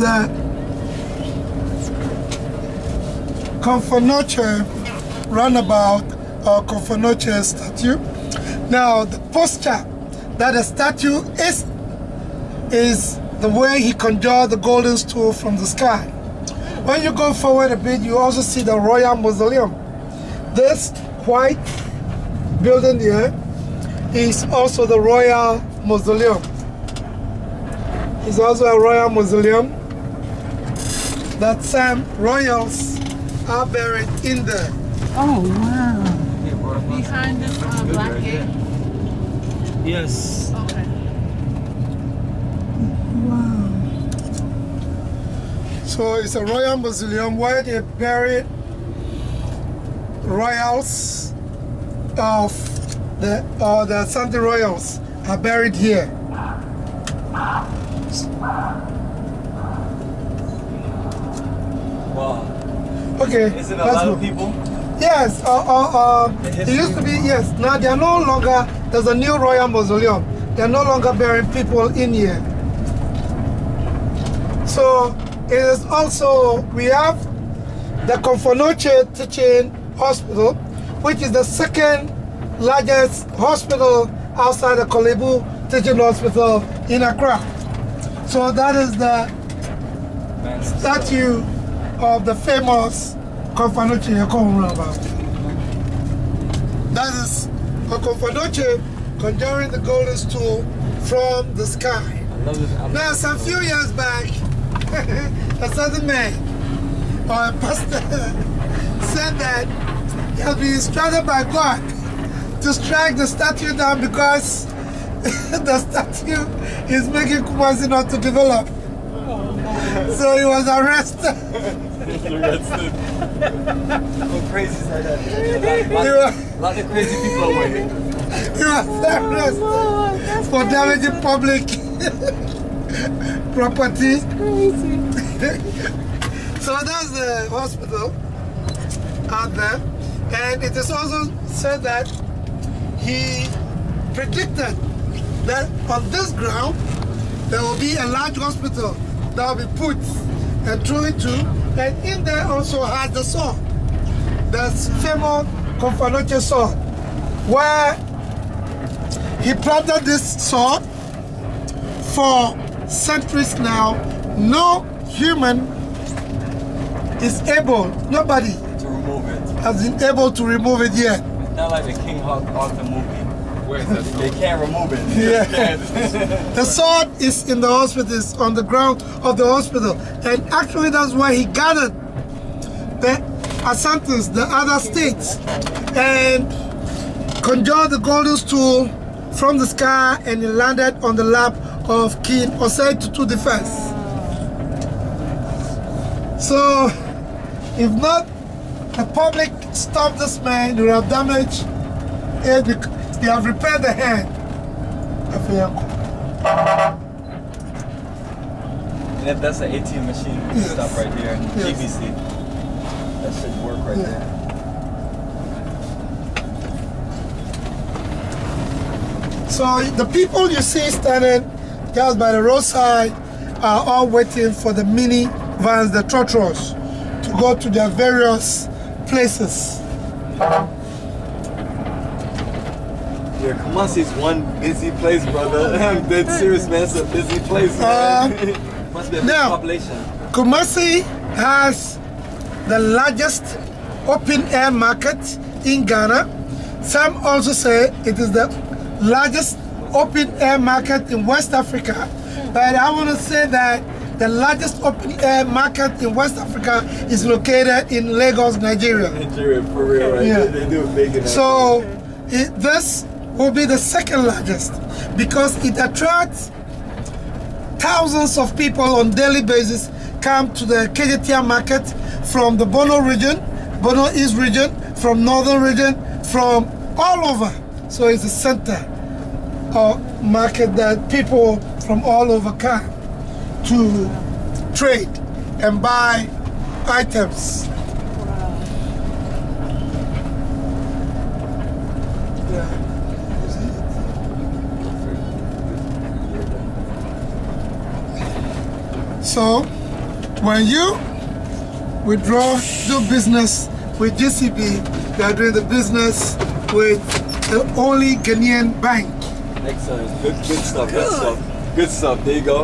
the Komfo Anokye roundabout or Komfo Anokye statue. Now, the posture that the statue is, is the way he conjured the golden stool from the sky. When you go forward a bit, you also see the Royal Mausoleum. This white building here is also the Royal Mausoleum. It's also a Royal Mausoleum that some royals are buried in there. Oh, wow. Behind this uh, black gate? Yes. Okay. Wow. So it's a royal mausoleum where they buried royals of the or the Asante royals are buried here. Wow. Okay, Is it a lot go. of people? Yes, uh, uh, uh, it used to be, yes. Now they are no longer, there's a new royal mausoleum. They are no longer burying people in here. So it is also, we have the Komfo Anokye Teaching Hospital, which is the second largest hospital outside the Korle Bu Teaching Hospital in Accra. So that is the statue of the famous Komfo Anokye about. That is a Komfo Anokye conjuring the golden stool from the sky. Now, some few years back, a certain man or a pastor said that he has been instructed by God to strike the statue down because the statue is making Kumasi not to develop. So he was arrested. arrested. How crazy is that? He Lot, lot of crazy people away. he was arrested for damaging public property. so that's the hospital out there. And it is also said that he predicted that on this ground there will be a large hospital that be put and through into, and in there also has the sword. The famous Komfo Anokye sword, where he planted this sword for centuries now. No human is able, nobody To remove it. has been able to remove it yet. It's not like the King Hawk Arthur movie. Where is that? They can't remove it. Yeah. Can't. The sword is in the hospital, is on the ground of the hospital. And actually that's why he gathered the Asantes, the other states, and conjured the golden stool from the sky and it landed on the lap of King Osei Tutu the First. So, if not, the public stopped this man, they would have damaged it, bec- they have repaired the hand of Yanko. And if that's an ATM machine, Yes. stop right here. Yes. GCB. That should work right Yeah. there. So the people you see standing just by the roadside are all waiting for the mini vans, the trotros, to go to their various places. Yeah, Kumasi's one busy place, brother. I'm dead serious, man. It's a busy place, uh, man. Must be a now- population. Kumasi has the largest open air market in Ghana. Some also say it is the largest open air market in West Africa. But I want to say that the largest open air market in West Africa is located in Lagos, Nigeria. Nigeria, for real, right? Yeah. They, do it big. So it, this will be the second largest because it attracts thousands of people on daily basis come to the Kejetia market from the Bono region, Bono East region, from northern region, from all over. So it's a center of market that people from all over come to trade and buy items. Yeah. You see it? So when you withdraw, do business with GCB, you are doing the business with the only Ghanaian bank. Excellent. Good, good stuff. Good stuff. Good stuff. There you go.